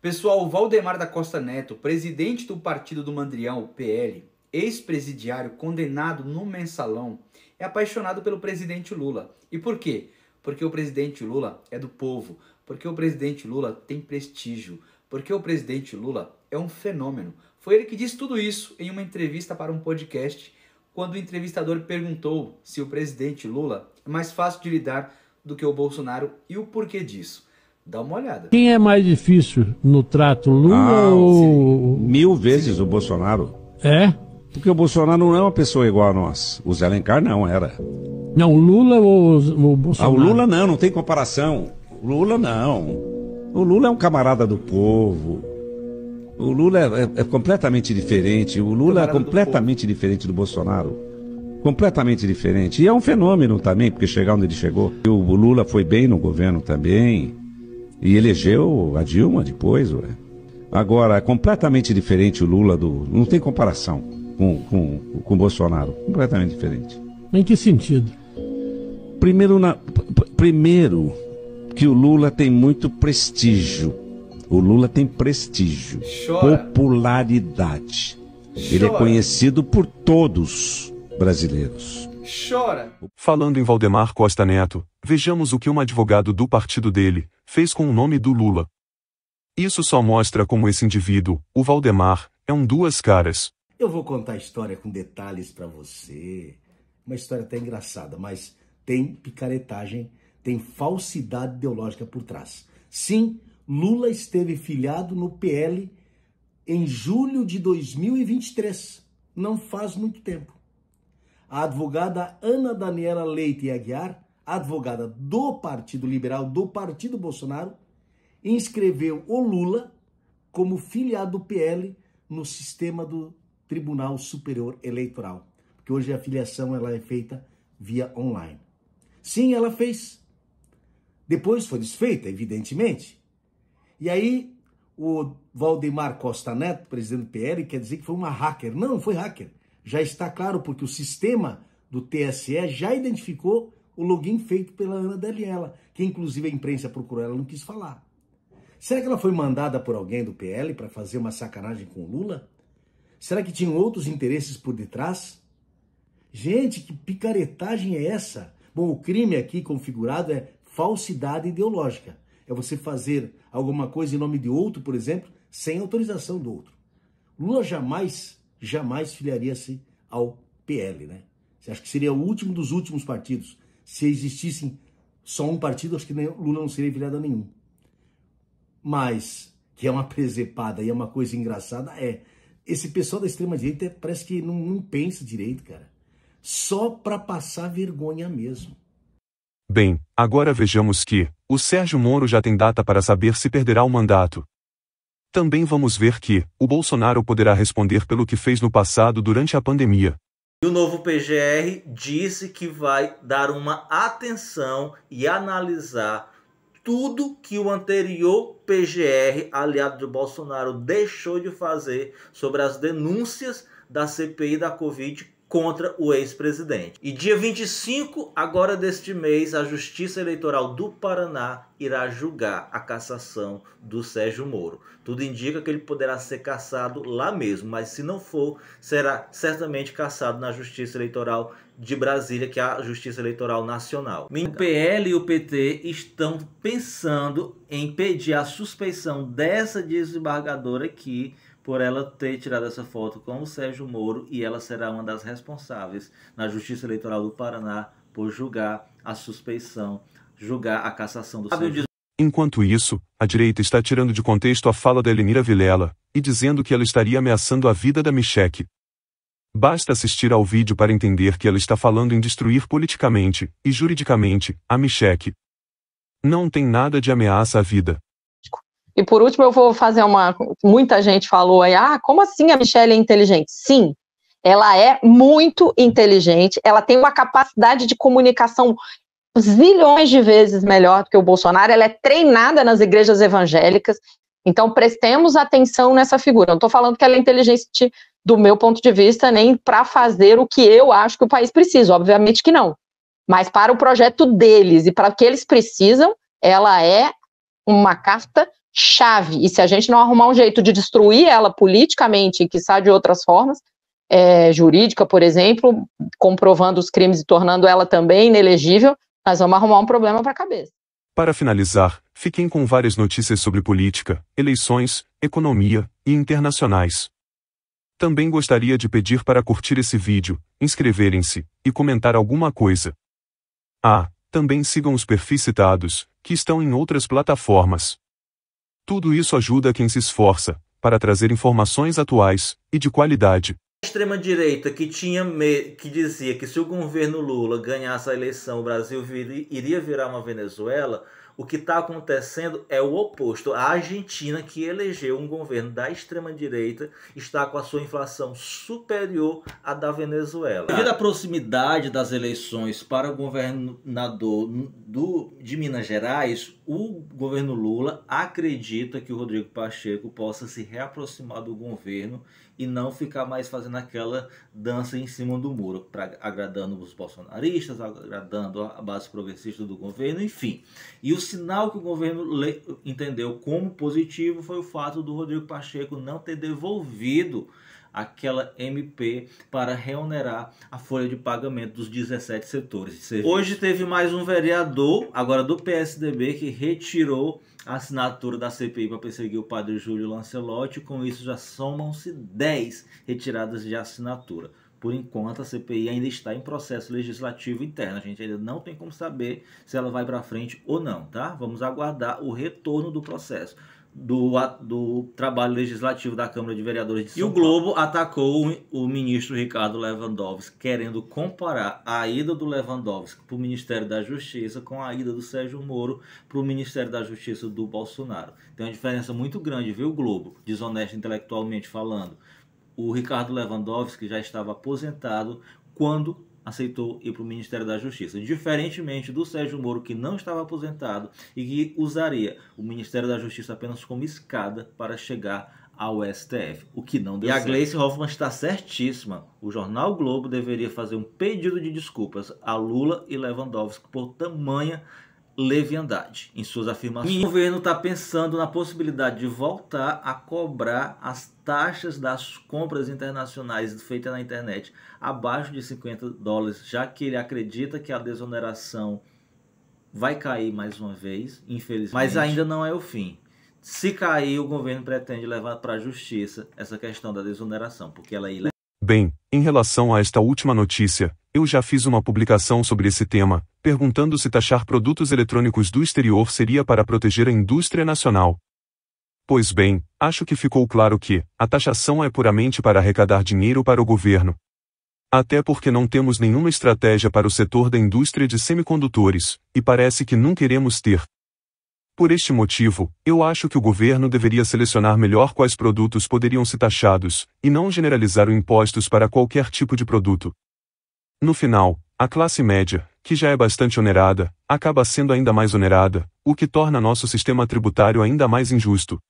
Pessoal, Valdemar da Costa Neto, presidente do partido do Mandrião, PL, ex-presidiário condenado no mensalão, é apaixonado pelo presidente Lula. E por quê? Porque o presidente Lula é do povo, porque o presidente Lula tem prestígio, porque o presidente Lula é um fenômeno. Foi ele que disse tudo isso em uma entrevista para um podcast, quando o entrevistador perguntou se o presidente Lula é mais fácil de lidar do que o Bolsonaro e o porquê disso. Dá uma olhada. Quem é mais difícil no trato, Lula ah, ou. Mil vezes o Bolsonaro. É? Porque o Bolsonaro não é uma pessoa igual a nós. O Zé Alencar não era. Não, o Lula ou o Bolsonaro? Ah, o Lula não, não tem comparação. O Lula não. O Lula é um camarada do povo. O Lula é, é, é completamente diferente. O Lula é camarada é completamente do diferente do Bolsonaro. Completamente diferente. E é um fenômeno também, porque chegar onde ele chegou. O Lula foi bem no governo também. E elegeu a Dilma depois, ué. Agora, é completamente diferente o Lula do. Não tem comparação com, com, com o Bolsonaro. Completamente diferente. Em que sentido? Primeiro, na, primeiro, que o Lula tem muito prestígio. O Lula tem prestígio, Chora. popularidade. Chora. Ele é conhecido por todos brasileiros. Chora. Falando em Valdemar Costa Neto, vejamos o que um advogado do partido dele, fez com o nome do Lula. Isso só mostra como esse indivíduo, o Valdemar, é um duas caras. Eu vou contar a história com detalhes para você. Uma história até engraçada, mas tem picaretagem, tem falsidade ideológica por trás. Sim, Lula esteve filiado no PL em julho de 2023. Não faz muito tempo. A advogada Ana Daniela Leite Aguiar advogada do Partido Liberal, do Partido Bolsonaro, inscreveu o Lula como filiado do PL no sistema do Tribunal Superior Eleitoral, porque hoje a filiação ela é feita via online. Sim, ela fez. Depois foi desfeita, evidentemente. E aí o Valdemar Costa Neto, presidente do PL, quer dizer que foi uma hacker. Não, foi hacker. Já está claro porque o sistema do TSE já identificou o login feito pela Ana Daniela, que inclusive a imprensa procurou, ela não quis falar. Será que ela foi mandada por alguém do PL para fazer uma sacanagem com o Lula? Será que tinham outros interesses por detrás? Gente, que picaretagem é essa? Bom, o crime aqui configurado é falsidade ideológica. É você fazer alguma coisa em nome de outro, por exemplo, sem autorização do outro. Lula jamais, jamais filiaria-se ao PL, né? Você acha que seria o último dos últimos partidos se existisse só um partido, acho que Lula não seria filiado a nenhum. Mas, que é uma presepada e é uma coisa engraçada, é. Esse pessoal da extrema-direita parece que não, não pensa direito, cara. Só para passar vergonha mesmo. Bem, agora vejamos que o Sérgio Moro já tem data para saber se perderá o mandato. Também vamos ver que o Bolsonaro poderá responder pelo que fez no passado durante a pandemia. E o novo PGR disse que vai dar uma atenção e analisar tudo que o anterior PGR, aliado de Bolsonaro, deixou de fazer sobre as denúncias da CPI da Covid contra o ex-presidente. E dia 25, agora deste mês, a Justiça Eleitoral do Paraná irá julgar a cassação do Sérgio Moro. Tudo indica que ele poderá ser cassado lá mesmo, mas se não for, será certamente cassado na Justiça Eleitoral de Brasília, que é a Justiça Eleitoral Nacional. O PL e o PT estão pensando em pedir a suspeição dessa desembargadora aqui por ela ter tirado essa foto com o Sérgio Moro e ela será uma das responsáveis na Justiça Eleitoral do Paraná por julgar a suspeição, julgar a cassação do Sérgio Enquanto isso, a direita está tirando de contexto a fala da Elenira Vilela e dizendo que ela estaria ameaçando a vida da Micheque. Basta assistir ao vídeo para entender que ela está falando em destruir politicamente e juridicamente a Micheque. Não tem nada de ameaça à vida. E por último, eu vou fazer uma. Muita gente falou aí, ah, como assim a Michelle é inteligente? Sim, ela é muito inteligente, ela tem uma capacidade de comunicação zilhões de vezes melhor do que o Bolsonaro, ela é treinada nas igrejas evangélicas, então prestemos atenção nessa figura. Não estou falando que ela é inteligente do meu ponto de vista, nem para fazer o que eu acho que o país precisa, obviamente que não. Mas para o projeto deles e para o que eles precisam, ela é uma carta chave. E se a gente não arrumar um jeito de destruir ela politicamente que de outras formas, é, jurídica, por exemplo, comprovando os crimes e tornando ela também inelegível, nós vamos arrumar um problema para a cabeça. Para finalizar, fiquem com várias notícias sobre política, eleições, economia e internacionais. Também gostaria de pedir para curtir esse vídeo, inscreverem-se e comentar alguma coisa. Ah, também sigam os perfis citados, que estão em outras plataformas. Tudo isso ajuda quem se esforça para trazer informações atuais e de qualidade. A extrema-direita que tinha que dizia que se o governo Lula ganhasse a eleição, o Brasil vir, iria virar uma Venezuela, o que está acontecendo é o oposto. A Argentina, que elegeu um governo da extrema-direita, está com a sua inflação superior à da Venezuela. Devido à proximidade das eleições para o governador do, de Minas Gerais, o governo Lula acredita que o Rodrigo Pacheco possa se reaproximar do governo e não ficar mais fazendo aquela dança em cima do muro, pra, agradando os bolsonaristas, agradando a base progressista do governo, enfim. E o sinal que o governo entendeu como positivo foi o fato do Rodrigo Pacheco não ter devolvido aquela MP para reonerar a folha de pagamento dos 17 setores. Hoje teve mais um vereador, agora do PSDB, que retirou a assinatura da CPI para perseguir o padre Júlio Lancelotti. Com isso já somam-se 10 retiradas de assinatura. Por enquanto, a CPI ainda está em processo legislativo interno. A gente ainda não tem como saber se ela vai para frente ou não, tá? Vamos aguardar o retorno do processo do, do trabalho legislativo da Câmara de Vereadores de São E o Globo atacou o, o ministro Ricardo Lewandowski, querendo comparar a ida do Lewandowski para o Ministério da Justiça com a ida do Sérgio Moro para o Ministério da Justiça do Bolsonaro. Tem uma diferença muito grande, viu, Globo? Desonesto intelectualmente falando. O Ricardo Lewandowski já estava aposentado quando aceitou ir para o Ministério da Justiça, diferentemente do Sérgio Moro, que não estava aposentado e que usaria o Ministério da Justiça apenas como escada para chegar ao STF, o que não deu E certo. a Gleice Hoffmann está certíssima. O jornal Globo deveria fazer um pedido de desculpas a Lula e Lewandowski por tamanha leviandade em suas afirmações. O governo está pensando na possibilidade de voltar a cobrar as taxas das compras internacionais feitas na internet abaixo de 50 dólares, já que ele acredita que a desoneração vai cair mais uma vez, infelizmente. Mas ainda não é o fim. Se cair, o governo pretende levar para a justiça essa questão da desoneração, porque ela é ilegal. Bem, em relação a esta última notícia, eu já fiz uma publicação sobre esse tema, perguntando se taxar produtos eletrônicos do exterior seria para proteger a indústria nacional. Pois bem, acho que ficou claro que a taxação é puramente para arrecadar dinheiro para o governo. Até porque não temos nenhuma estratégia para o setor da indústria de semicondutores, e parece que não queremos ter. Por este motivo, eu acho que o governo deveria selecionar melhor quais produtos poderiam ser taxados, e não generalizar os impostos para qualquer tipo de produto. No final, a classe média, que já é bastante onerada, acaba sendo ainda mais onerada, o que torna nosso sistema tributário ainda mais injusto.